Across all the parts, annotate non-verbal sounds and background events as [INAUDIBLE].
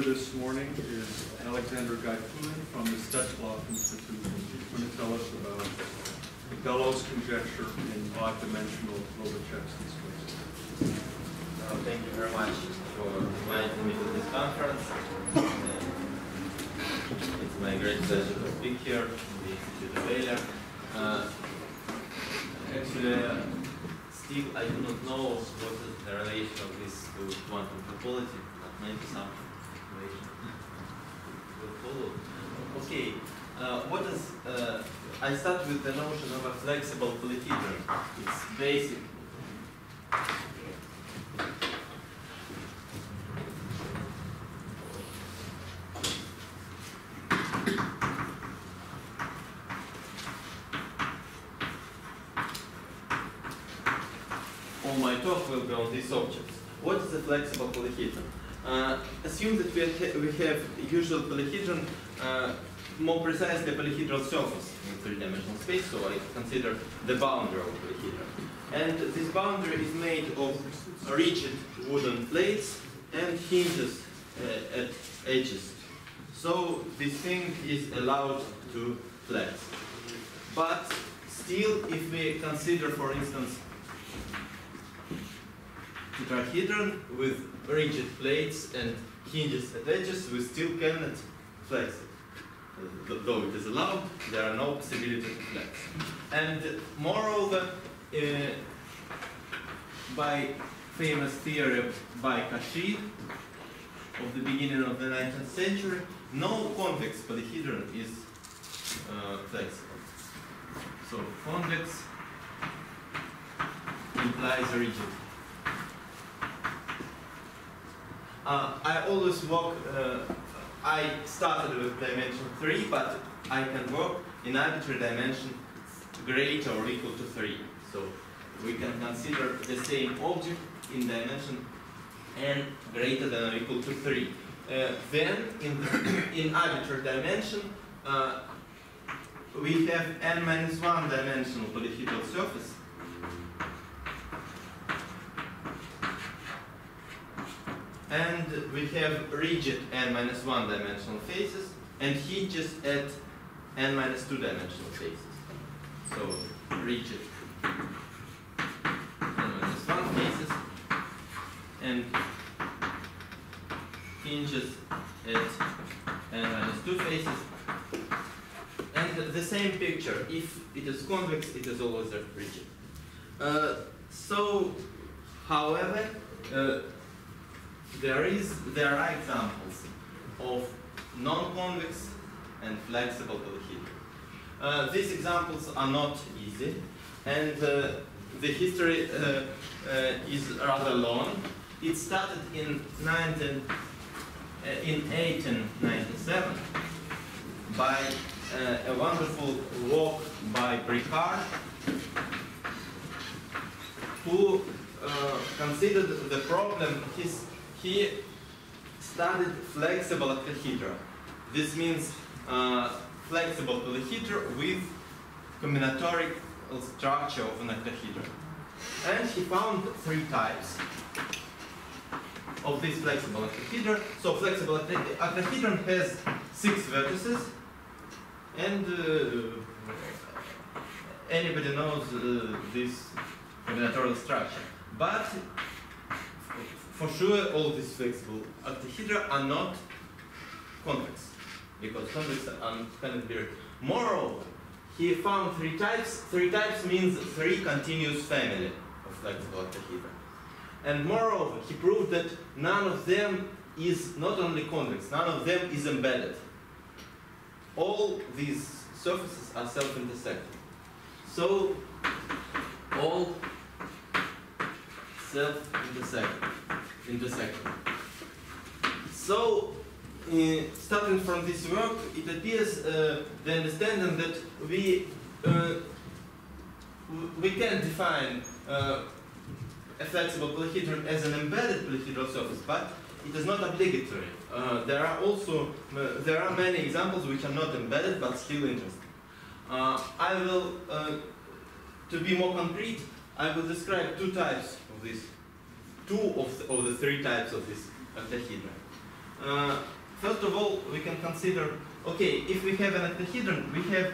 speaker this morning is Alexander Gaifullin from the Steklov Institute. He's going to tell us about the Bellows conjecture in odd-dimensional Lobachevsky spaces. Uh, thank you very much for inviting me to this conference. It's my great pleasure to speak here in the Institute of Euler. Uh, actually, uh, still I do not know what is the relation of this to quantum topology, but maybe some relation will follow. Okay, uh, what is, uh, I start with the notion of a flexible polyhedron. It's basic all my talk will be on these objects. What is a flexible polyhedron? Uh, assume that we, we have usual polyhedron, uh, more precisely polyhedral surface in three-dimensional space, so I consider the boundary of a polyhedron. And this boundary is made of rigid wooden plates and hinges uh, at edges. So this thing is allowed to flex. But still, if we consider, for instance, tetrahedron with rigid plates and hinges at edges, we still cannot flex it. Though it is allowed, there are no possibility to flex. And moreover, uh, by famous theory by Cauchy of the beginning of the 19th century, no convex polyhedron is uh, flexible. So convex implies rigid. Uh, I always work, uh, I started with dimension 3, but I can work in arbitrary dimension greater or equal to 3. So we can consider the same object in dimension n greater than or equal to 3. Uh, then, in, [COUGHS] in arbitrary dimension, uh, we have n minus 1 dimensional polyhedral surface and we have rigid n minus 1 dimensional faces and hinges at n minus 2 dimensional faces. So rigid n minus 1 faces and hinges at n minus 2 faces. And the same picture, if it is convex, it is always rigid. Uh, so, however, uh, there is there are examples of non-convex and flexible polyhedron. Uh, these examples are not easy, and uh, the history uh, uh is rather long. It started in 19, uh, in 1897 by uh, a wonderful work by Bricard, who considered the problem. His he studied flexible octahedra. This means uh, flexible polyhedra with combinatoric structure of an octahedron. And he found three types of this flexible octahedron. So flexible octahedron has six vertices and uh, anybody knows uh, this combinatorial structure. But for sure all these flexible. Octahedra are not convex because convex cannot be moreover he found three types. Three types means three continuous family of flexible octahedra and moreover he proved that none of them is not only convex none of them is embedded. All these surfaces are self-intersecting. So all self-intersecting intersection. So, uh, starting from this work, it appears uh, the understanding that we uh, we can define uh, a flexible polyhedron as an embedded polyhedral surface, but it is not obligatory. Uh, there are also uh, there are many examples which are not embedded but still interesting. I will, to be more concrete, I will describe two types of this two of the, of the three types of this octahedron. Uh, first of all, we can consider, okay, if we have an octahedron, we have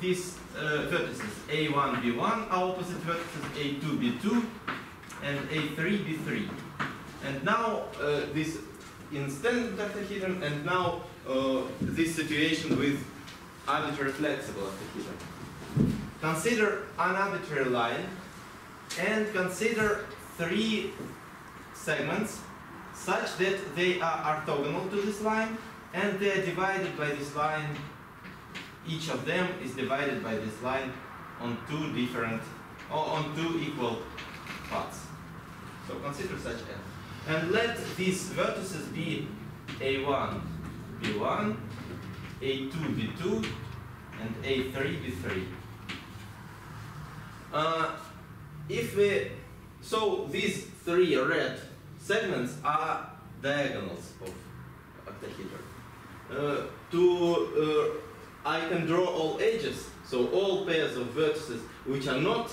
these uh, vertices, A1, B1, our opposite vertices, A2, B2, and A3, B3. And now uh, this in standard octahedron, and now uh, this situation with arbitrary flexible octahedron. Consider an arbitrary line and consider three segments such that they are orthogonal to this line and they are divided by this line. Each of them is divided by this line on two different, or on two equal parts. So consider such n. And let these vertices be a1, b1, a2, b2, and a3, b3. Uh, if we, so these three red segments are diagonals of octahedron. Uh, to, uh, I can draw all edges, so all pairs of vertices which are not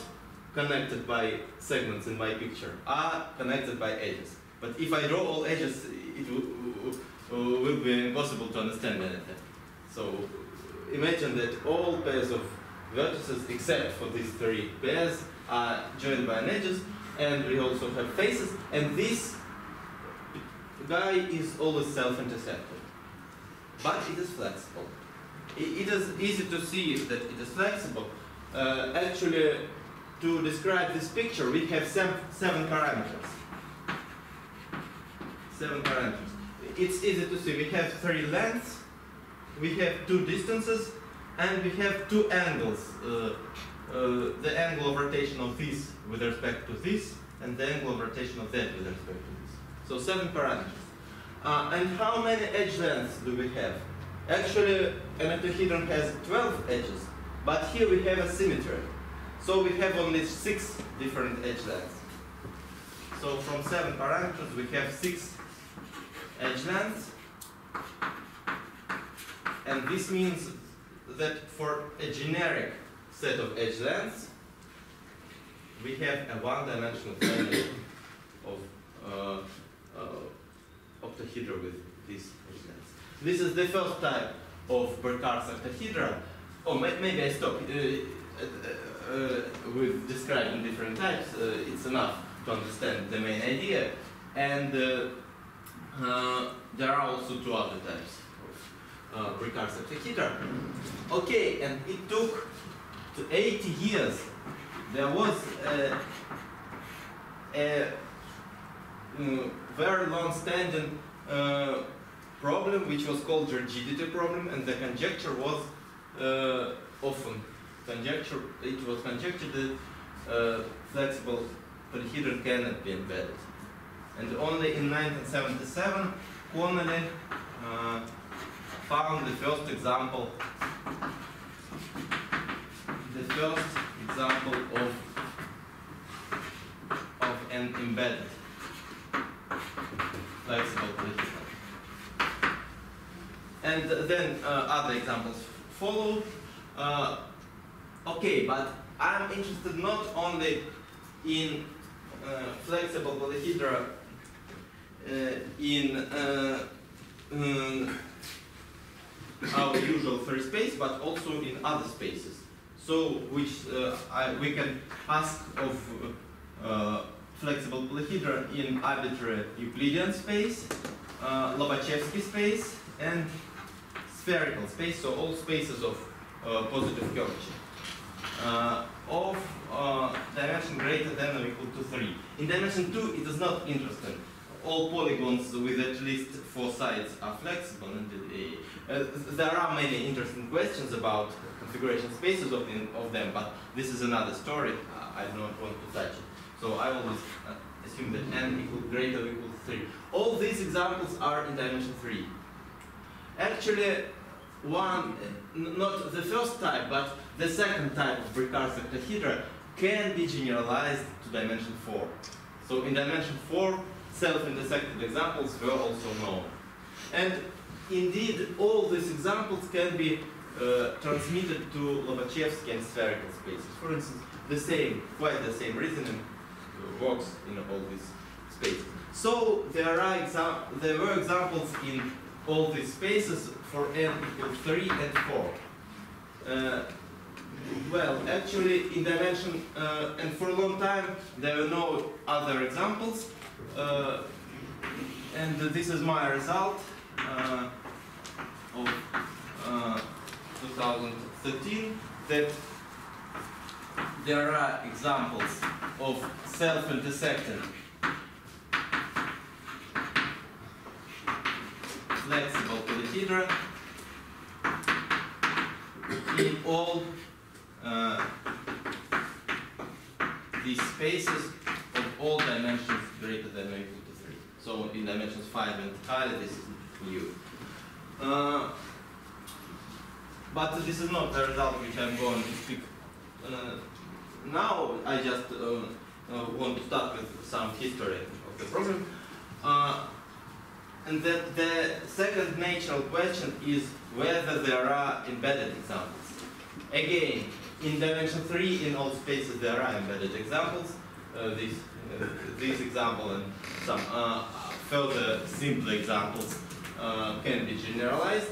connected by segments in my picture are connected by edges. But if I draw all edges, it will be impossible to understand anything. So imagine that all pairs of vertices except for these three pairs are joined by an edges and we also have faces and this guy is always self-intercepted but it is flexible. It, is easy to see that it is flexible. Uh, actually to describe this picture we have seven, seven parameters. Seven parameters. It's easy to see. We have three lengths we have two distances and we have two angles. Uh, the angle of rotation of this with respect to this, and the angle of rotation of that with respect to this. So seven parameters. Uh, and how many edge lengths do we have? Actually, an octahedron has 12 edges, but here we have a symmetry. So we have only six different edge lengths. So from seven parameters, we have six edge lengths. And this means that for a generic set of edge lengths, we have a one-dimensional family of uh, uh, octahedra with these edge lengths. This is the first type of Bricard's octahedra. Oh, maybe I stop uh, uh, uh, with describing different types. Uh, it's enough to understand the main idea. And there are also two other types uh, Bricard's octahedra. Okay, and it took to 80 years. There was a, a um, very long-standing uh, problem which was called rigidity problem, and the conjecture was uh, often conjecture. It was conjectured that uh, flexible polyhedron cannot be embedded, and only in 1977, Connelly uh, found the first example, the first example of, of an embedded flexible polyhedron. And then uh, other examples follow. Uh, okay, but I'm interested not only in uh, flexible polyhedra uh, in uh, um, our usual free space, but also in other spaces. So, which uh, I, we can ask of uh, flexible polyhedra in arbitrary Euclidean space, uh, Lobachevsky space, and spherical space, so all spaces of uh, positive curvature. Uh, of uh, dimension greater than or equal to 3. In dimension 2, it is not interesting all polygons with at least four sides are flexible. And uh, there are many interesting questions about configuration spaces of, of them, but this is another story. Uh, I do not want to touch it. So I always uh, assume that n equal greater or equal to 3. All these examples are in dimension 3. Actually, one, not the first type, but the second type of Bricard's octahedra can be generalized to dimension 4. So in dimension 4, self-intersected examples were also known. And indeed, all these examples can be uh, transmitted to Lobachevsky and spherical spaces. For instance, the same, quite the same reasoning works in all these spaces. So there are there were examples in all these spaces for n equal 3 and 4. Uh, well, actually, in dimension, uh, and for a long time, there were no other examples. Uh, and this is my result uh, of uh, 2013 that there are examples of self-intersecting flexible polyhedra in all uh, these spaces of all dimensions greater than or equal to 3. So in dimensions 5 and higher, this is u. Uh, but this is not the result which I'm going to speak uh, now. I just uh, uh, want to start with some history of the problem. Uh, and that the second natural question is whether there are embedded examples. Again, in dimension 3 in all spaces there are embedded examples. Uh, these, uh, these example and some further simple examples can be generalized.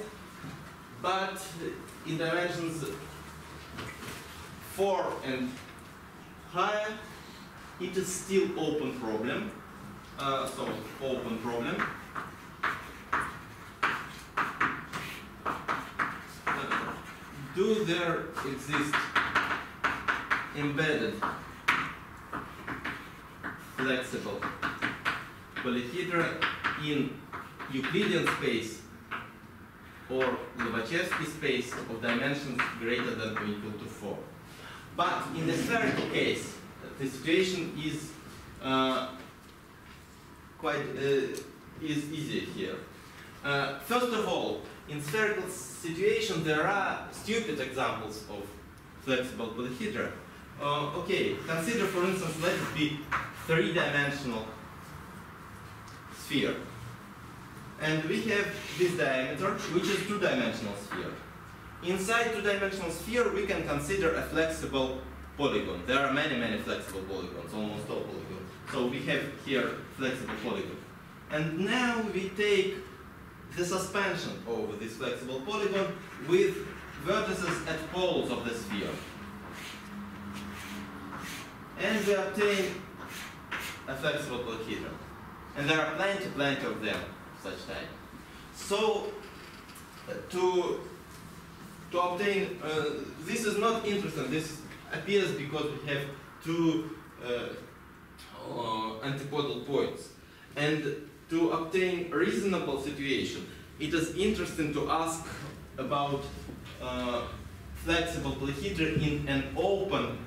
But in dimensions 4 and higher, it is still open problem. Uh, so open problem. Uh, do there exist embedded flexible polyhedra in Euclidean space or Lobachevsky space of dimensions greater than or equal to 4. But in the third case, the situation is uh, quite uh, is easier here. Uh, first of all, in spherical situation, there are stupid examples of flexible polyhedra. Uh, okay, consider for instance, let it be three-dimensional sphere. And we have this diameter, which is two-dimensional sphere. Inside two-dimensional sphere, we can consider a flexible polygon. There are many, many flexible polygons, almost all polygons. So we have here flexible polygon. And now we take the suspension over this flexible polygon with vertices at poles of the sphere. And we obtain a flexible polyhedron. And there are plenty, plenty of them, such type. So, uh, to, to obtain, uh, this is not interesting, this appears because we have two uh, uh, antipodal points. And to obtain a reasonable situation, it is interesting to ask about uh, flexible polyhedra in an open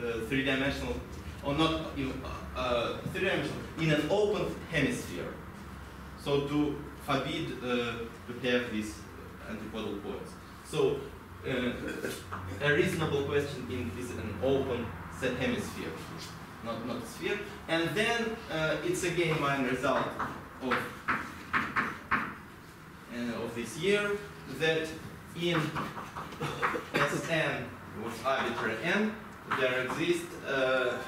uh, three-dimensional, or not three-dimensional, in an open hemisphere. So to forbid uh, to have these antipodal points. So uh, a reasonable question in is an open set hemisphere, not not sphere. And then uh, it's again my result of uh, of this year that in Sn with arbitrary n there exist uh,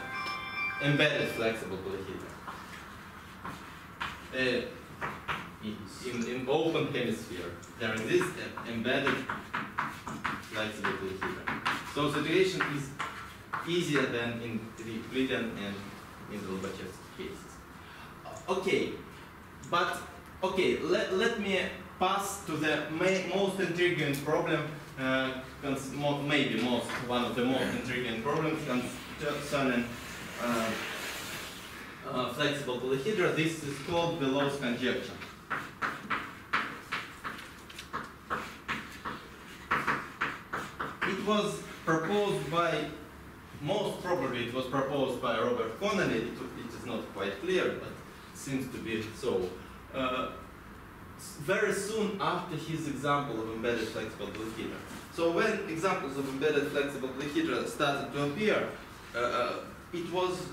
embedded flexible polyhedra. Uh, in, in open hemisphere, there exists embedded flexible polyhedra. So situation is easier than in the Euclidean and in the Lobachevsky cases. Okay, but okay, let, let me pass to the most intriguing problem, uh, maybe most one of the most intriguing problems concerning uh, uh, flexible polyhedra. This is called Bellows conjecture. It was proposed by, most probably it was proposed by Robert Connelly. It, it is not quite clear, but seems to be so. Uh, very soon after his example of embedded flexible polyhedra. So when examples of embedded flexible polyhedra started to appear, uh, it was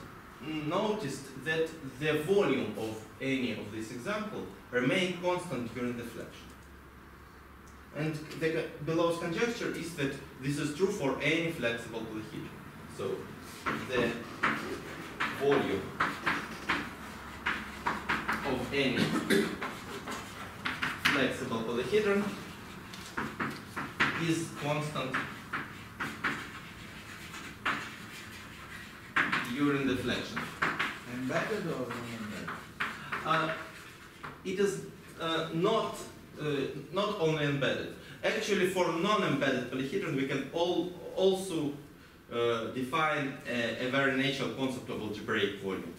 noticed that the volume of any of this example remained constant during deflection. And the Bellows conjecture is that this is true for any flexible polyhedron. So the volume of any flexible polyhedron is constant during deflection. Embedded or non-embedded? Uh, it is uh, not uh, not only embedded. Actually, for non-embedded polyhedron, we can all also uh, define a, a very natural concept of algebraic volume.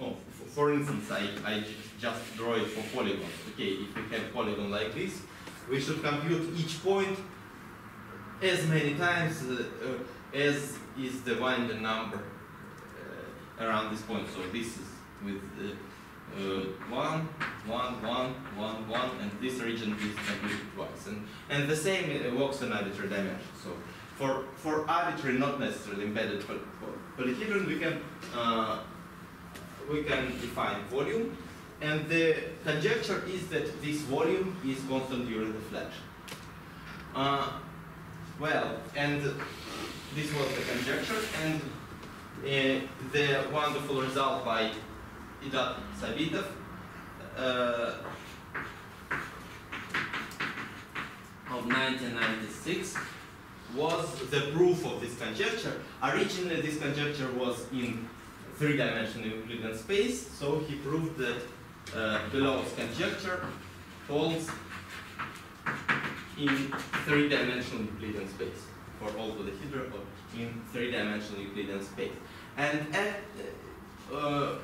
Oh, for instance, I, I just draw it for polygons. Okay, if we have polygon like this, we should compute each point as many times uh, uh, as is the Winding number around this point. So this is with uh, uh, one, one, one, one, one, and this region is computed twice. And, and the same uh, works in arbitrary dimension. So for, for arbitrary, not necessarily embedded poly- polyhedron, we can, uh, we can define volume. And the conjecture is that this volume is constant during deflection. Uh, well, and this was the conjecture, and the wonderful result by Idzhad Sabitov uh, of 1996 was the proof of this conjecture. Originally, this conjecture was in three-dimensional Euclidean space, so he proved that uh, Bellows conjecture holds in three-dimensional Euclidean space for all polyhedra or in three-dimensional Euclidean space. And at, uh,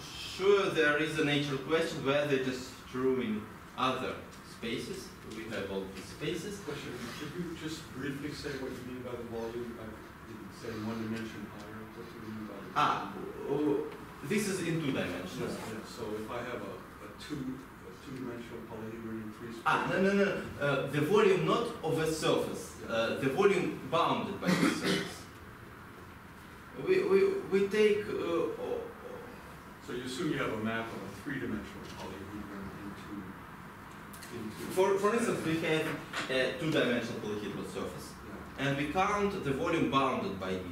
sure, there is a natural question whether it is true in other spaces. We have all these spaces. Question, could you just briefly say what you mean by the volume? I didn't say one dimension higher, what do you mean by the? Ah, oh, this is in two dimensions. Yes, yes, so if I have a, a two, a two-dimensional polyhedron in three spaces. Ah, no, no, no. Uh, the volume not of a surface, uh, the volume bounded by the surface. We, we, we take uh, So you assume you have a map of a three-dimensional polyhedron into, into. For, for instance, we have a two-dimensional polyhedral surface, Yeah. and we count the volume bounded by it.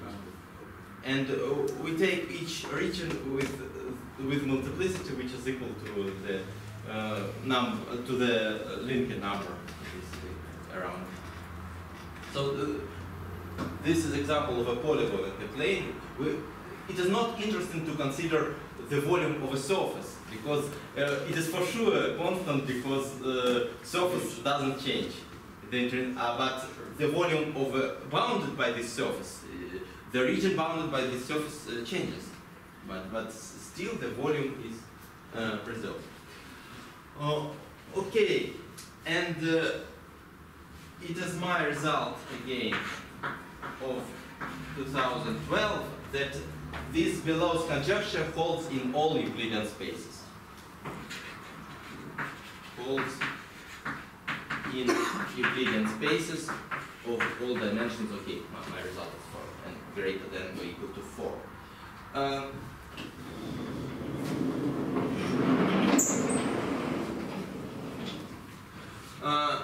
And uh, we take each region with uh, with multiplicity, which is equal to the uh, num to the Lincoln number is around. So uh, this is example of a polygon in the plane. We, it is not interesting to consider the volume of a surface because uh, it is for sure constant because uh, surface doesn't change. The uh, but the volume of uh, bounded by this surface, uh, the region bounded by this surface uh, changes, but but still the volume is uh, preserved. Okay, and it is my result again of 2012 that this Bellows conjecture holds in all Euclidean spaces. Holds in Euclidean spaces of all dimensions. Okay, my, my result is 4 and greater than or equal to 4. Um, uh,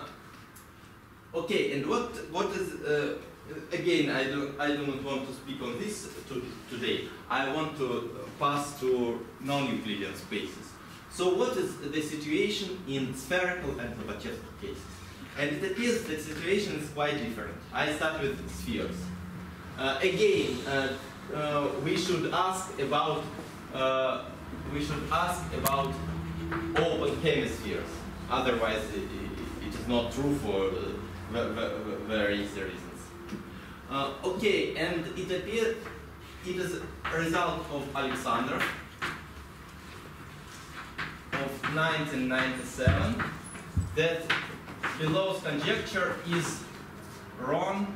okay, and what what is uh, again? I do I do not want to speak on this to, today. I want to pass to non-Euclidean spaces. So, what is the situation in spherical and Lobachevsky cases? And it appears that the situation is quite different. I start with spheres. Uh, again, uh, uh, we should ask about uh, we should ask about open hemispheres. Otherwise, it, it, it is not true for easy reasons. Uh, okay, and it appears it is a result of Alexander of 1997 that Bellows conjecture is wrong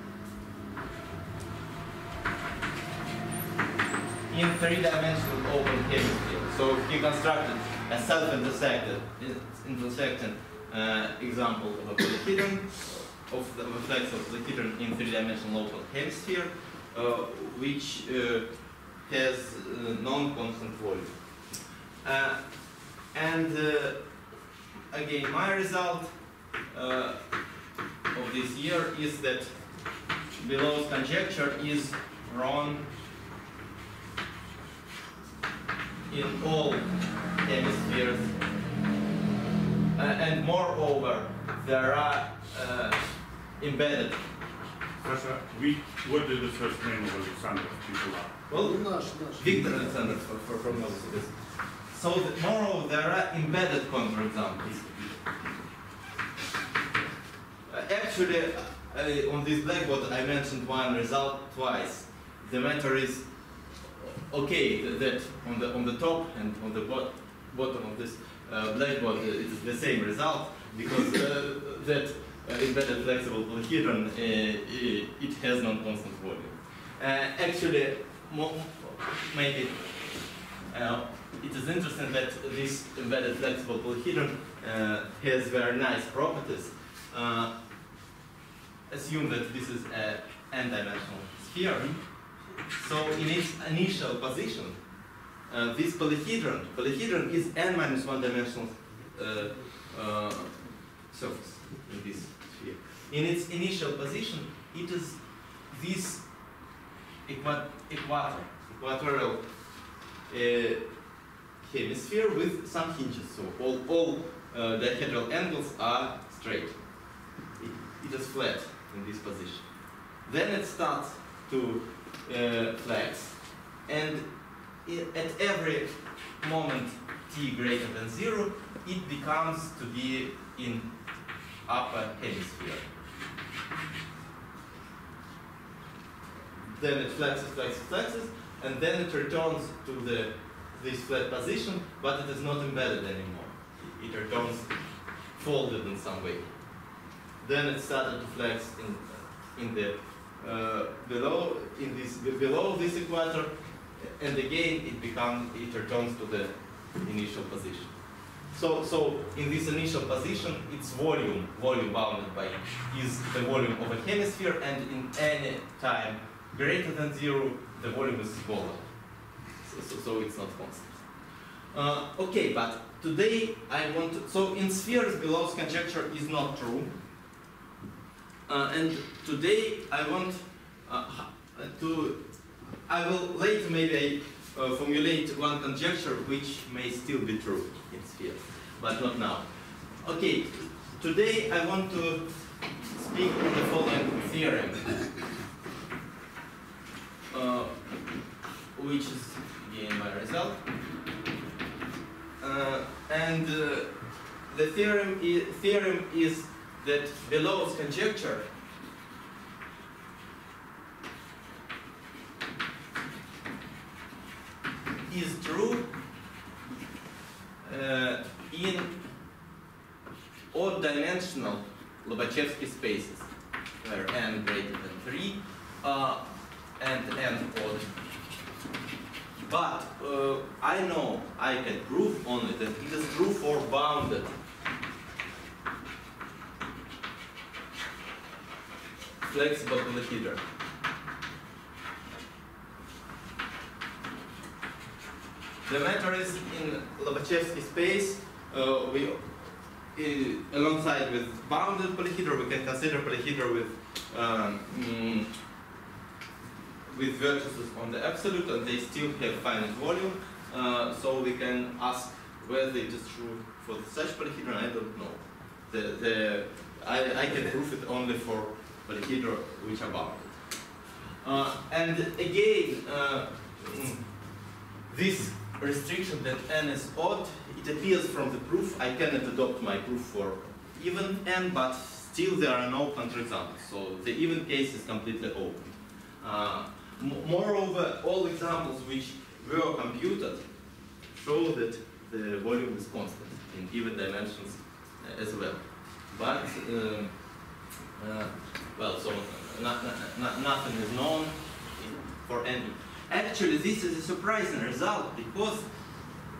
in three-dimensional open hemisphere. So he constructed a self-intersected intersecting uh, example of a polyhedron of the of the flexible in three-dimensional open hemisphere, uh, which uh, has uh, non-constant volume. And again, my result of this year is that Bellows conjecture is wrong in all hemispheres. Uh, and moreover, there are uh, embedded. Sasha, what is the first name of Alexander? People are. Well, Victor Alexander for, for, from So, the, moreover, there are embedded counterexamples. Uh, actually, uh, on this blackboard, I mentioned one result twice. The matter is okay that on the on the top and on the bot bottom of this uh, blackboard uh, is the same result because uh, that embedded flexible polyhedron uh, it has non-constant volume. Uh, actually, maybe uh, it is interesting that this embedded flexible polyhedron uh, has very nice properties. Uh, assume that this is an n-dimensional sphere. So in its initial position, uh, this polyhedron, polyhedron is n minus one dimensional uh, uh, surface in this. In its initial position, it is this equa- equator, equatorial uh, hemisphere with some hinges. So all, all uh, dihedral angles are straight. It, it is flat in this position. Then it starts to uh, flex, and at every moment t greater than zero, it becomes to be in upper hemisphere. Then it flexes, flexes, flexes, and then it returns to the this flat position, but it is not embedded anymore. It returns folded in some way. Then it started to flex in in the uh, below in this below this equator, and again it becomes it returns to the initial position. So so in this initial position, its volume volume bounded by is the volume of a hemisphere, and in any time greater than zero, the volume is smaller. So, so, so it's not constant. Uh, okay, but today I want to, so in spheres Bellows conjecture is not true. Uh, and today I want uh, to, I will later maybe uh, formulate one conjecture which may still be true in spheres, but not now. Okay, today I want to speak on the following theorem, [LAUGHS] uh, which is again my result. Uh, and uh, the theorem is, theorem is that Bellows conjecture is true uh, in odd dimensional Lobachevsky spaces where n greater than 3 uh, and n odd but uh, I know I can prove only that it is true for bounded flexible polyhedron. The matter is in Lobachevsky space, uh, we uh, alongside with bounded polyhedra, we can consider polyhedra with um, mm, with vertices on the absolute and they still have finite volume. Uh, so we can ask whether it is true for such polyhedron. I don't know. The, the, I, I can prove it only for polyhedra which are bounded. Uh, and again, uh, mm, this restriction that n is odd, it appears from the proof. I cannot adopt my proof for even n, but still there are no counterexamples. So the even case is completely open. Uh, moreover, all examples which were computed show that the volume is constant in even dimensions uh, as well. But, um, uh, well, so not, not, nothing is known for any. Actually, this is a surprising result because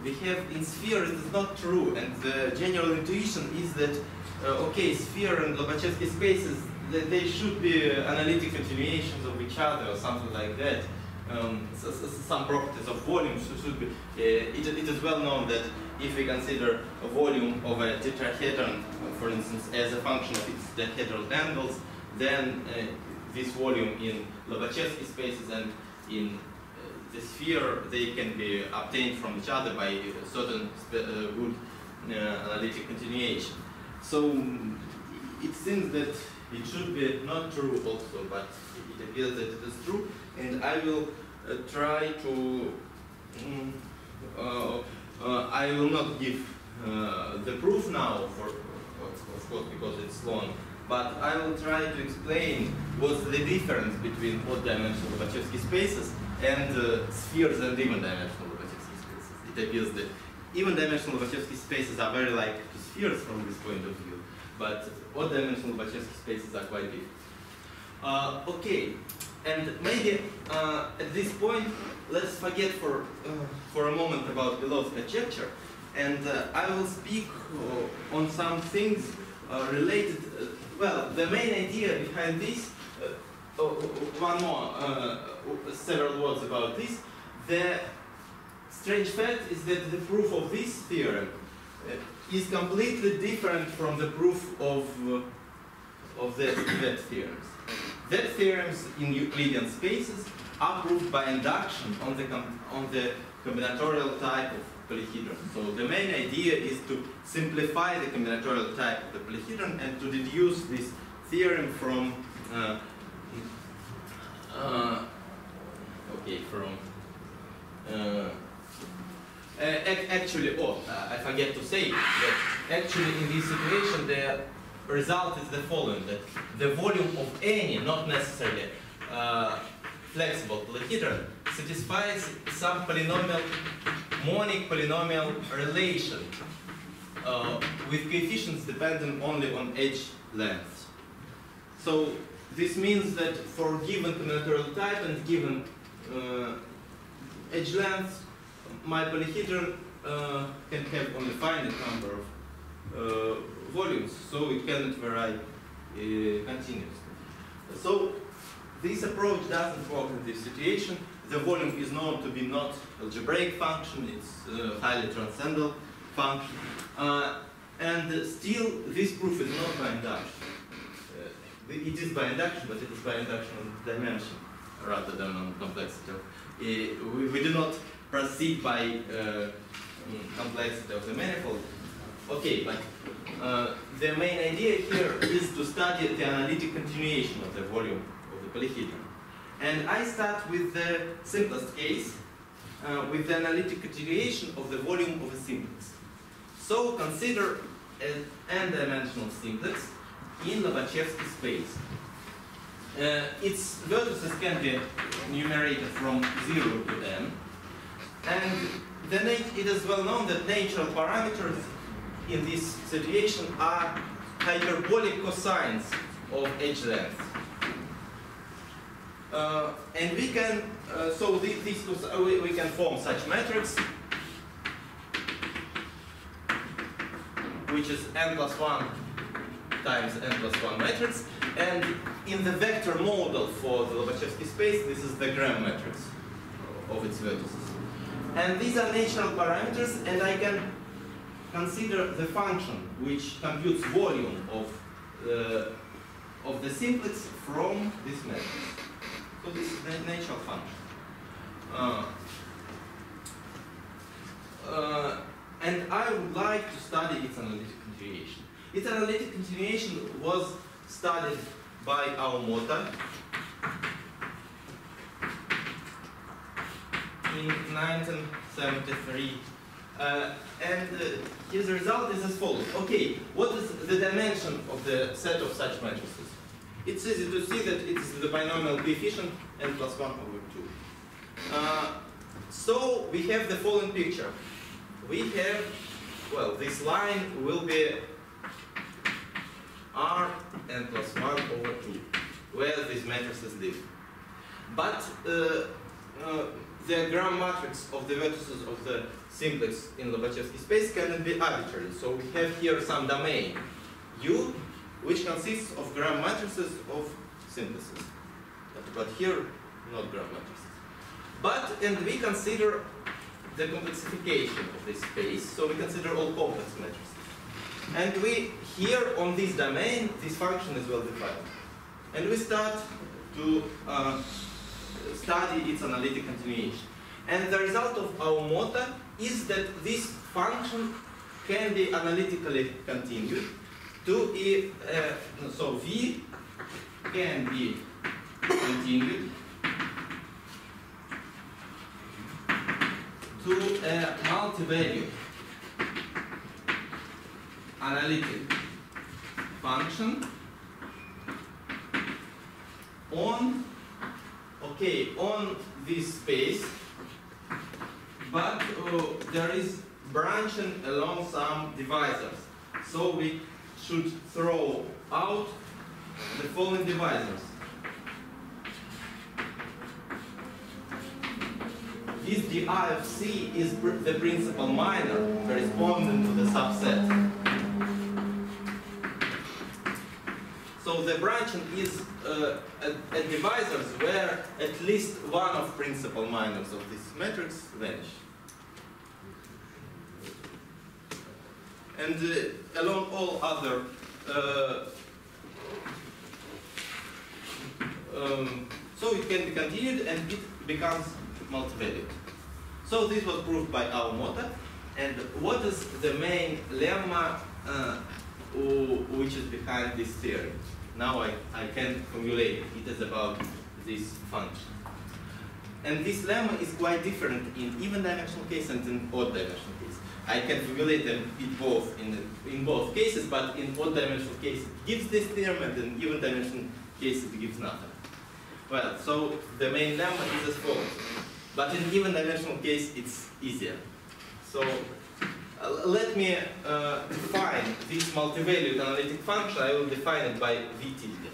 we have in sphere it is not true, and the general intuition is that uh, okay, sphere and Lobachevsky spaces they, they should be uh, analytic continuations of each other or something like that. Um, so, so- some properties of volume should, be. Uh, it, it is well known that if we consider a volume of a tetrahedron, for instance, as a function of its dihedral angles, then uh, this volume in Lobachevsky spaces and in the sphere they can be obtained from each other by certain uh, good uh, analytic continuation. So it seems that it should be not true also, but it appears that it is true, and I will uh, try to. mm, uh, uh, I will not give uh, the proof now, for of course, because it's long. But I will try to explain what's the difference between odd-dimensional Lobachevsky spaces and uh, spheres and even-dimensional Lobachevsky spaces. It appears that even-dimensional Lobachevsky spaces are very like to spheres from this point of view, but odd-dimensional Lobachevsky spaces are quite big. Uh, okay, and maybe uh, at this point, let's forget for uh, for a moment about Bellows conjecture, and uh, I will speak uh, on some things related. Well, the main idea behind this. Uh, oh, one more, uh, several words about this. The strange fact is that the proof of this theorem uh, is completely different from the proof of uh, of the that theorems. That theorems in Euclidean spaces are proved by induction on the on the combinatorial type of polyhedron. So the main idea is to simplify the combinatorial type of the polyhedron and to deduce this theorem from uh, uh, okay from uh, actually, oh, uh, I forget to say that actually in this situation the result is the following: that the volume of any, not necessarily uh, flexible polyhedron, satisfies some polynomial, monic polynomial relation uh, with coefficients dependent only on edge length. So this means that for given combinatorial type and given uh, edge length, my polyhedron uh, can have only finite number of uh, volumes, so it cannot vary uh, continuously. So this approach doesn't work in this situation. The volume is known to be not algebraic function; it's a highly transcendental function, uh, and still this proof is not by induction. It is by induction, but it is by induction on dimension rather than on complexity. of- we, we do not proceed by uh, complexity of the manifold. Okay, but uh, the main idea here is to study the analytic continuation of the volume of the polyhedron. And I start with the simplest case, uh, with the analytic continuation of the volume of a simplex. So consider an n-dimensional simplex in Lobachevsky space. Uh, its vertices can be enumerated from 0 to n. And it is well known that natural parameters in this situation are hyperbolic cosines of edge length. Uh, and we can, uh, so uh, we, we can form such matrix, which is n plus 1 times n plus 1 matrix. And in the vector model for the Lobachevsky space, this is the Gram matrix of its vertices. And these are natural parameters, and I can consider the function which computes volume of, uh, of the simplex from this matrix. So this is the natural function. Uh, uh, and I would like to study its analytic continuation. Its analytic continuation was studied by Aomoto in 1973. Uh, and uh, his result is as follows. Okay, what is the dimension of the set of such matrices? It's easy to see that it's the binomial coefficient n plus 1 over 2. Uh, so we have the following picture. We have, well, this line will be r n plus 1 over 2, where these matrices live. But uh, uh, the gram matrix of the vertices of the simplex in Lobachevsky space cannot be arbitrary. So we have here some domain U, which consists of gram matrices of simplices. But, but here, not gram matrices. But, and we consider the complexification of this space, so we consider all complex matrices. And we, here on this domain, this function is well defined. And we start to uh, study its analytic continuation. And the result of Aomoto is that this function can be analytically continued to a, uh, so v can be continued to a multi-value analytic function on okay on this space but uh, there is branching along some divisors. So we should throw out the following divisors. This di of is pr- the principal minor corresponding to the subset So the branching is uh, divisors where at least one of principal minors of this matrix vanish. And uh, along all other uh, um, so it can be continued and it becomes multivalued. So this was proved by Aomoto. And what is the main lemma uh, which is behind this theory? Now I, I can formulate it. It is about this function. And this lemma is quite different in even dimensional case and in odd dimensional case. I can formulate them in both in, the, in both cases, but in odd dimensional case it gives this theorem, and in even dimensional case it gives nothing. Well, so the main lemma is as follows. But in even dimensional case it's easier. So let me uh, define this multivalued analytic function. I will define it by v tilde.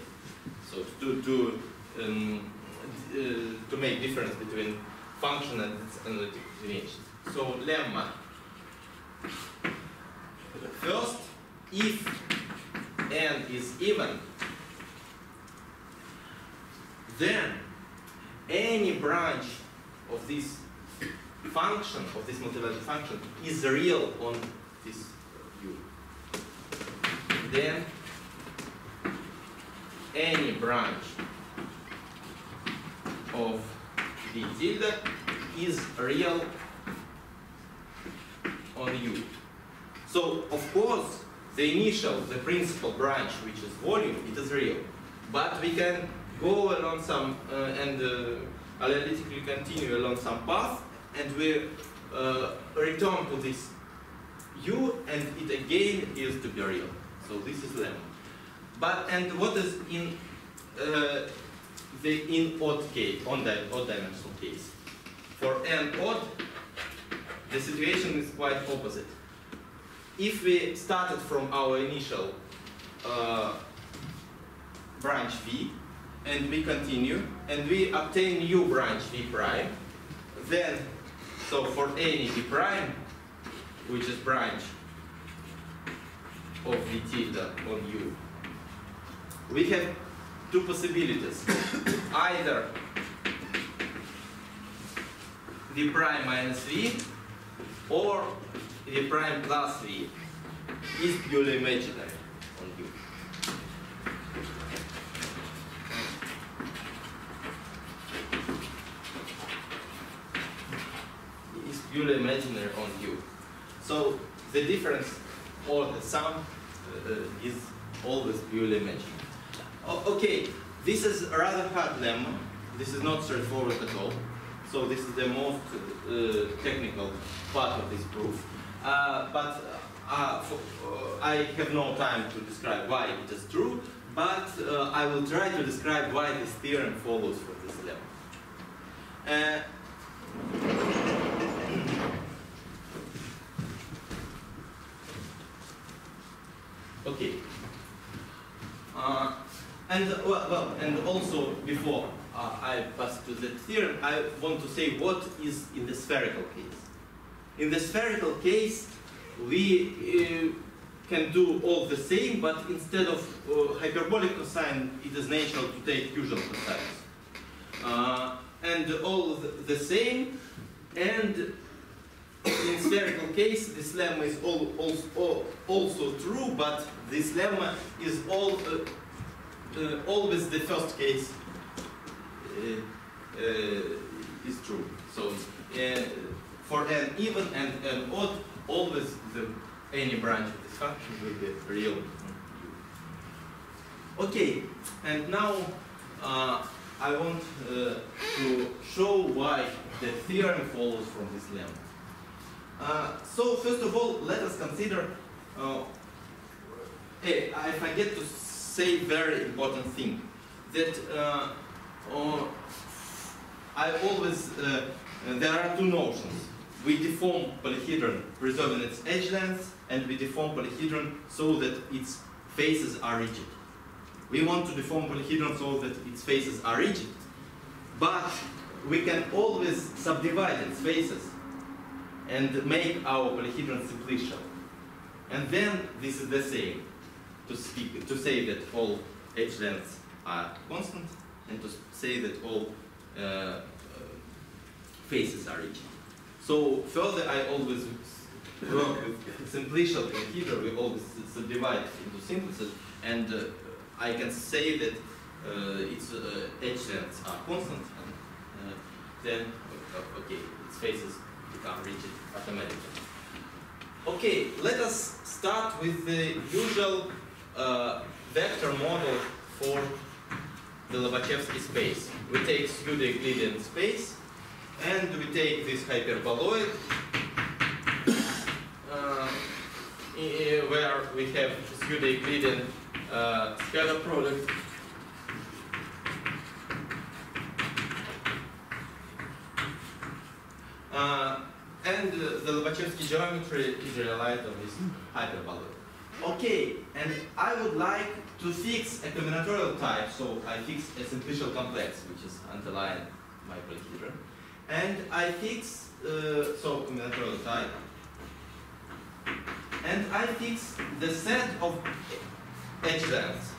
So to to um, uh, to make difference between function and its analytic definition. So lemma. First, if n is even, then any branch of this function, of this multivalued function, is real on this u. Then any branch of v tilde is real on u. So, of course, the initial, the principal branch, which is volume, it is real. But we can go along some, uh, and uh, analytically continue along some path, and we uh, return to this u, and it again is to be real. So this is lemma. But, and what is in uh, the in odd case, on the odd dimensional case? For n odd, the situation is quite opposite. If we started from our initial uh, branch v, and we continue, and we obtain new branch v prime, then, so for any v prime, which is branch of v tilde on u, we have two possibilities. [COUGHS] Either v prime minus v or v prime plus v. Is purely imaginary on u. Is purely imaginary on u. So the difference or the sum uh, is always purely imaginary. O- okay, this is a rather hard lemma. This is not straightforward at all. So this is the most uh, technical part of this proof. Uh, but uh, for, uh, I have no time to describe why it is true, but uh, I will try to describe why this theorem follows from this lemma. Uh, okay. Uh, and well, well, and also before uh, I pass to the theorem, I want to say what is in the spherical case. In the spherical case, we uh, can do all the same, but instead of uh, hyperbolic cosine, it is natural to take usual cosines. Uh, and all the, the same, and in spherical case, this lemma is all, also, also true, but this lemma is all, uh, uh, always the first case uh, uh, is true. So uh, for an even and an odd, always the any branch of this function will be real. Okay, and now uh, I want to show why the theorem follows from this lemma. Uh, so first of all, let us consider. Uh, eh, I forget to say very important thing that uh, uh, I always uh, there are two notions. We deform polyhedron preserving its edge length, and we deform polyhedron so that its faces are rigid. We want to deform polyhedron so that its faces are rigid, but we can always subdivide its faces and make our polyhedron simplicial. And then this is the same, to speak, to say that all edge lengths are constant, and to say that all uh, uh, faces are rigid. So further, I always work with simplicial polyhedron. We always subdivide into simplices, and uh, I can say that uh, its uh, edge lengths are constant, and uh, then uh, okay, its faces automatically. Okay, let us start with the usual uh, vector model for the Lobachevsky space. We take pseudo-Euclidean space, and we take this hyperboloid, uh, where we have pseudo-Euclidean uh, scalar product. Uh, and uh, the Lobachevsky geometry is realized on this hyperboloid. Okay, and I would like to fix a combinatorial type, so I fix a simplicial complex, which is underlying my polyhedron. And I fix, uh, so combinatorial type. And I fix the set of lengths.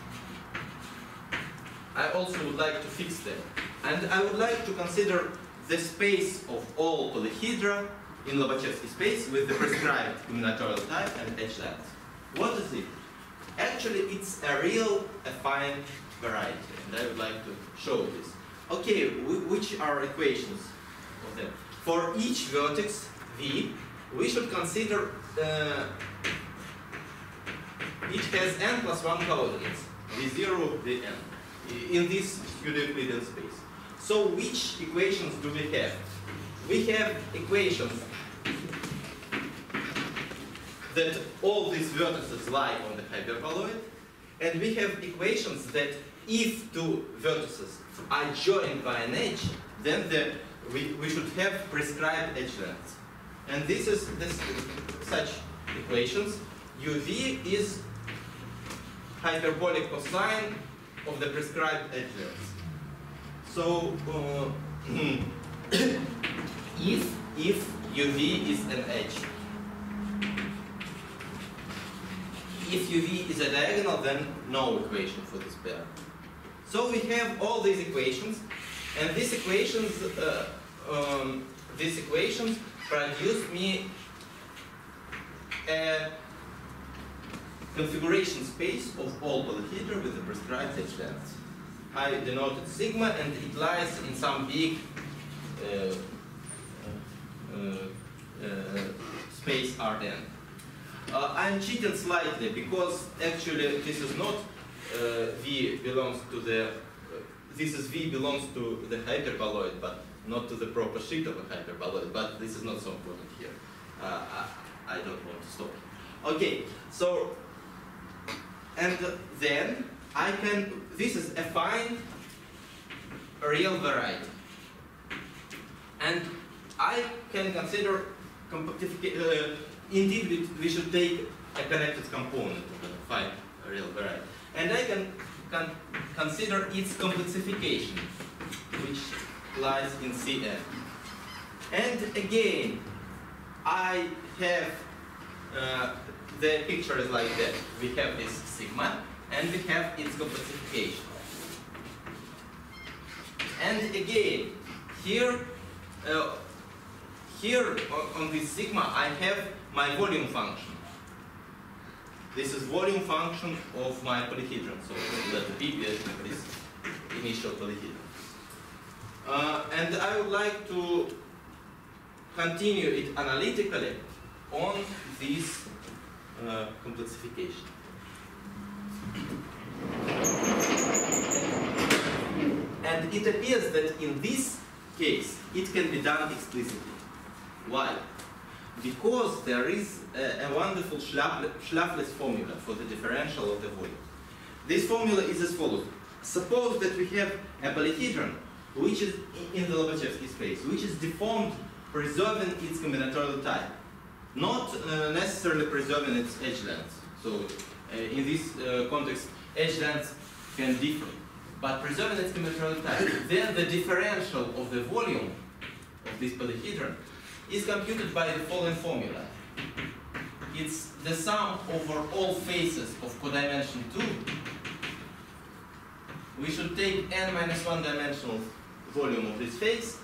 I also would like to fix them. And I would like to consider the space of all polyhedra in Lobachevsky space with the prescribed combinatorial type and edge length. What is it? Actually, it's a real affine variety, and I would like to show this. Okay, which are equations of them? For each vertex v, we should consider uh, each has n plus 1 coordinates, v0, vn, in this Euclidean space. So which equations do we have? We have equations that all these vertices lie on the hyperboloid, and we have equations that if two vertices are joined by an edge, then the, we, we should have prescribed edge lengths. And this is this, such equations. uv is hyperbolic cosine of the prescribed edge length. So uh, [CLEARS THROAT] if if uv is an edge, if uv is a diagonal, then no equation for this pair. So we have all these equations, and these equations, uh, um, these equations produce me a configuration space of all polyhedra with the prescribed edge length. I denoted sigma, and it lies in some big uh, uh, uh, space Rn. Uh, I'm cheating slightly because actually this is not uh, V belongs to the uh, this is V belongs to the hyperboloid, but not to the proper sheet of a hyperboloid. But this is not so important here. Uh, I don't want to stop. Okay, so and then I can. This is a fine real variety, and I can consider. Uh, indeed, we, should take a connected component of affine real variety, and I can, can consider its complexification, which lies in Cn. And again, I have uh, the picture is like that. We have this sigma, and we have its complexification. And again, here, uh, here on, this sigma, I have my volume function. This is volume function of my polyhedron. So let B be this initial polyhedron. Uh, and I would like to continue it analytically on this uh, complexification. And it appears that in this case, it can be done explicitly. Why? Because there is a, a wonderful Schläfli- Schläfli's formula for the differential of the volume. This formula is as follows. Suppose that we have a polyhedron which is in the Lobachevsky space, which is deformed, preserving its combinatorial type, not uh, necessarily preserving its edge length. So, in this uh, context, edge lengths can differ, but preserving its combinatorial type. then the differential of the volume of this polyhedron is computed by the following formula. It's the sum over all faces of codimension 2 we should take n minus 1 dimensional volume of this face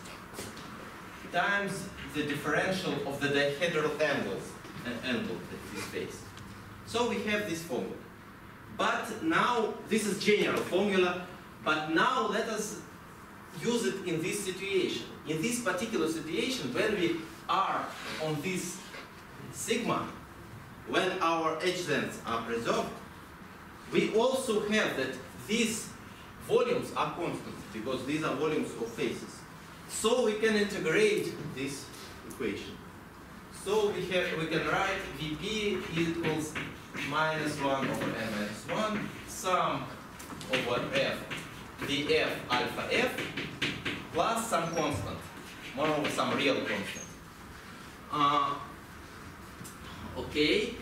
times the differential of the dihedral angles uh, angle of this face. So we have this formula. But now, this is general formula, but now let us use it in this situation. In this particular situation, when we are on this sigma, when our edge lengths are preserved, we also have that these volumes are constant because these are volumes of faces. So we can integrate this equation. So we have we can write Vp equals minus 1 over n minus 1 sum over f df alpha f plus some constant, moreover some real constant. Uh, okay,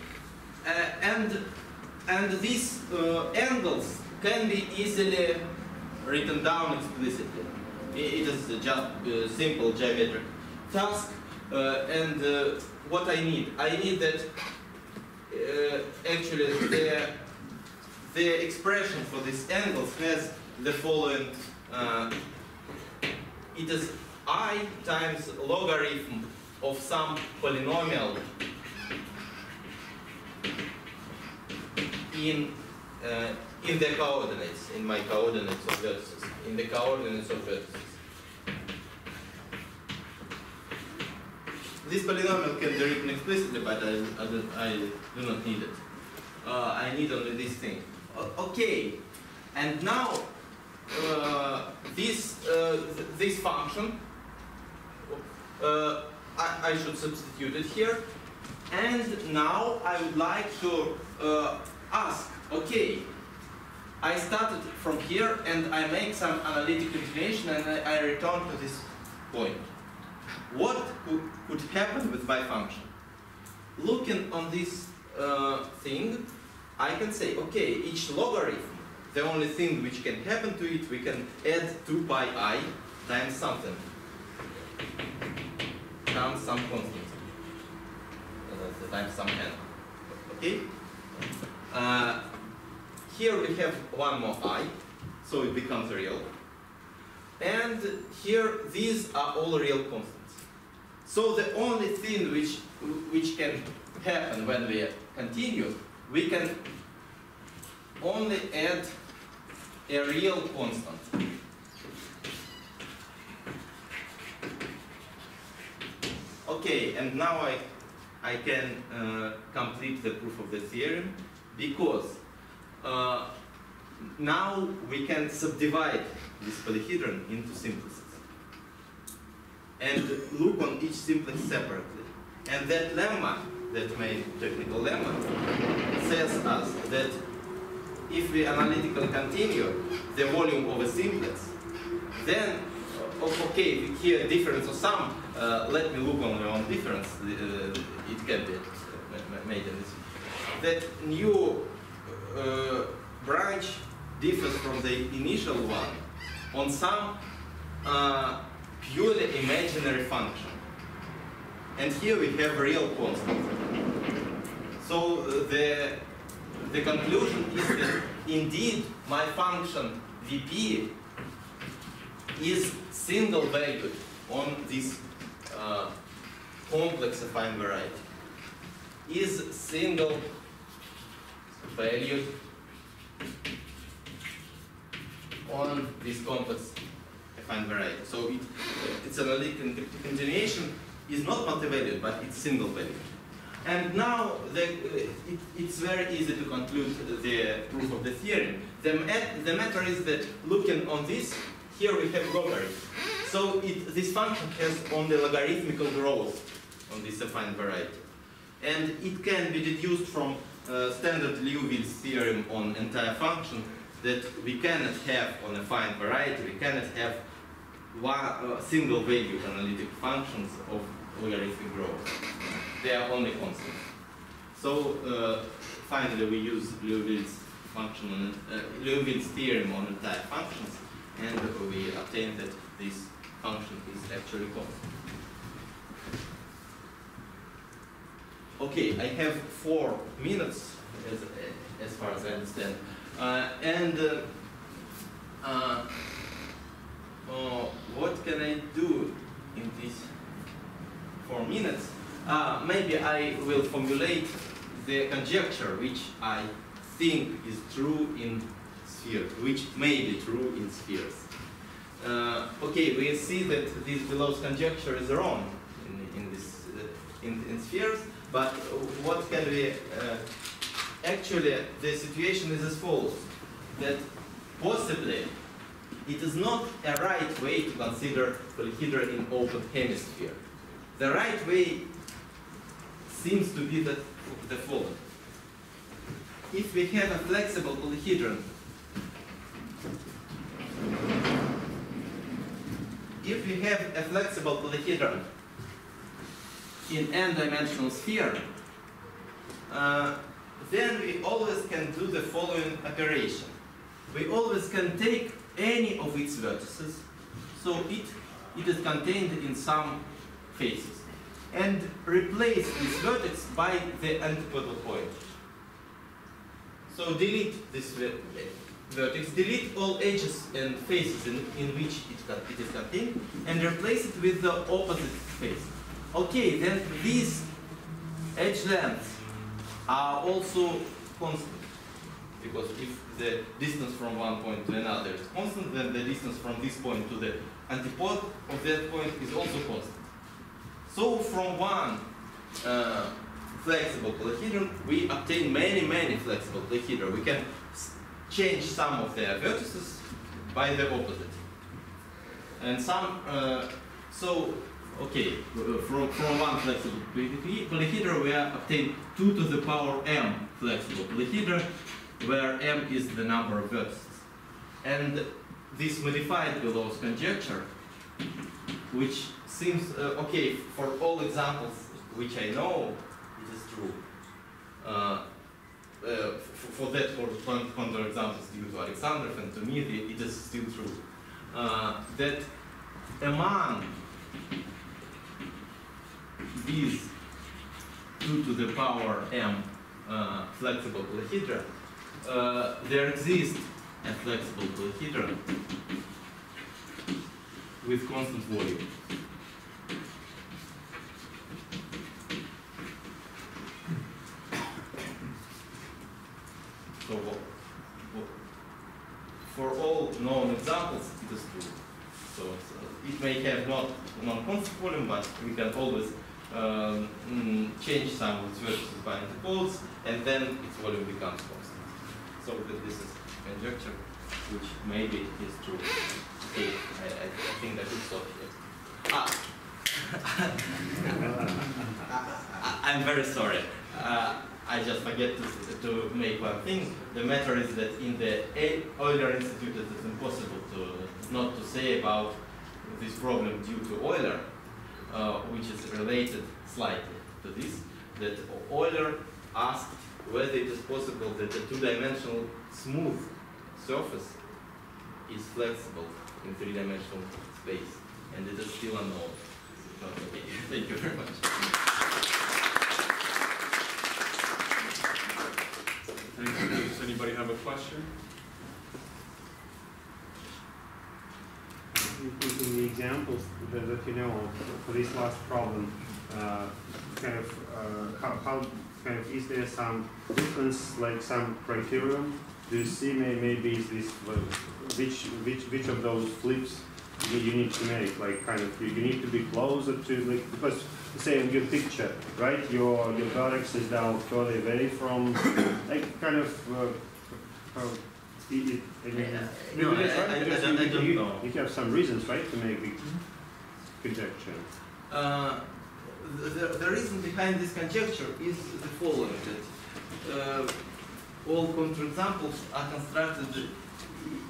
uh, and and these uh, angles can be easily written down explicitly. It is just a simple geometric task, uh, and uh, what I need, I need that uh, actually the the expression for these angles has the following. Uh, it is i times logarithm of some polynomial in uh, in the coordinates, in my coordinates of vertices, in the coordinates of vertices. This polynomial can be written explicitly, but I, I, do, I do not need it. Uh, I need only this thing. O- okay, and now uh, this uh, th- this function uh, I, I should substitute it here. And now I would like to uh, ask, okay, I started from here and I make some analytic integration and I, I return to this point. What could, could happen with my function? Looking on this uh, thing, I can say, okay, each logarithm, the only thing which can happen to it, we can add 2 pi i times something, times some constant, uh, times some n. Okay? Uh, here we have one more i, so it becomes real. And here, these are all real constants. So the only thing which, which can happen when we continue, we can only add a real constant. Okay, and now I, I can uh, complete the proof of the theorem because uh, now we can subdivide this polyhedron into simplexes and look on each simplex separately. And that lemma, that main technical lemma, says us that if we analytically continue the volume of a simplex, then, uh, okay, here difference or sum, uh, let me look on on difference, uh, it can be uh, made in this. That new uh, branch differs from the initial one on some uh, purely imaginary function. And here we have real constant. So uh, the, the conclusion is that indeed my function Vp is single valued on this uh, complex affine variety. Is single valued on this complex affine variety. So it, its analytic con- continuation is not multivalued, but it's single valued. And now the, uh, it, it's very easy to conclude the proof of the theorem. The, the matter is that looking on this, here we have logarithm. So it, this function has only logarithmical growth on this affine variety. And it can be deduced from uh, standard Liouville's theorem on entire function that we cannot have on a affine variety, we cannot have one uh, single value analytic functions of logarithmic growth. They are only constant. So uh, finally we use Liouville's function on uh, Liouville's theorem on entire functions and we obtain that this function is actually constant. Okay, I have four minutes as, as far as I understand. Uh, and uh, uh, uh, what can I do in these four minutes? Maybe I will formulate the conjecture which I think is true in spheres, which may be true in spheres. Uh, okay, we see that this Bellows conjecture is wrong in, in, this, uh, in, in spheres, but what can we uh, actually the situation is as follows that possibly it is not a right way to consider polyhedra in open hemisphere. The right way seems to be the, the following. If we have a flexible polyhedron, if we have a flexible polyhedron in n-dimensional sphere, uh, then we always can do the following operation. We always can take any of its vertices, so it, it is contained in some faces, and replace this vertex by the antipodal point. So delete this ver- vertex, delete all edges and faces in, in which it, it is contained, and replace it with the opposite face. Okay, then these edge lengths are also constant. Because if the distance from one point to another is constant, then the distance from this point to the antipode of that point is also constant. So from one uh, flexible polyhedron, we obtain many, many flexible polyhedra. We can change some of their vertices by the opposite. And some, uh, so, okay, uh, from, from one flexible poly- polyhedra, we obtain 2 to the power m flexible polyhedra, where m is the number of vertices. And this modified Bellows conjecture, which seems, uh, okay, for all examples which I know, it is true. Uh, uh, f- for that, for coun- counter examples due to Alexandrov and to me, it, it is still true. Uh, that among these 2 to the power m uh, flexible polyhedra, uh, there exists a flexible polyhedron with constant volume. So for all known examples, it is true. So, so it may have not non-constant volume, but we can always um, mm, change some of its vertices by antipodes, and then its volume becomes constant. So that this is conjecture, which maybe is true. Okay, I, I I think that is stop here. Ah. [LAUGHS] I, I'm very sorry. Uh, I just forget to, to make one thing. The matter is that in the Euler Institute, it is impossible to not to say about this problem due to Euler, uh, which is related slightly to this. That Euler asked whether it is possible that a two-dimensional smooth surface is flexible in three-dimensional space, and it is still unknown. Okay, [LAUGHS] thank you very much. Does anybody have a question? In the examples that, that you know of for this last problem, uh, kind of, uh, how, how, kind of, is there some difference, like some criterion? Do you see may, maybe is this, which, which, which of those flips you, you need to make, like kind of you, you need to be closer to like because say in your picture, right? Your your vertex is down further away from [COUGHS] like kind of uh, how it, it, I mean, Yeah, maybe no, I- I- I don't- you, I don't you, know. you have some reasons, right, to make the conjecture. Uh, the, the, reason behind this conjecture is the following that uh, all counterexamples are constructed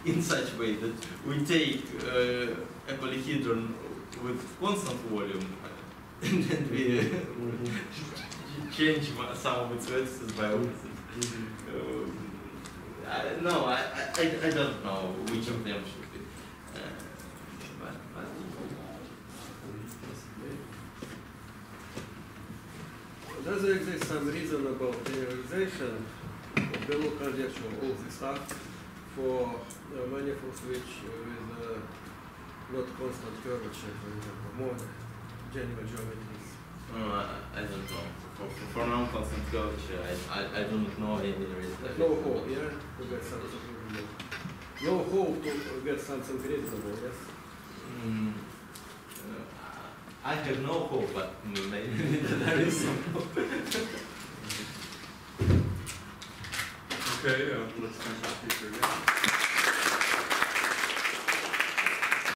in such way that we take uh, a polyhedron with constant volume [LAUGHS] and then we [LAUGHS] change some of its vertices by opposites. Um, I, no, I, I, I don't know which of them should be. Uh, but, but Does there exist some reasonable generalization of the local conjecture of all this stuff for uh, manifolds which uh, with uh, not constant curvature, for example, more general geometries? Uh, I I don't know. For, for, for non-constant curvature, I, I, I do not know any reason. No hope, yeah, to get something reasonable. No hope to get something reasonable, yes. Mm, uh, I have no hope, but maybe [LAUGHS] there is some hope. [LAUGHS] Okay, uh, let's thank the speaker again.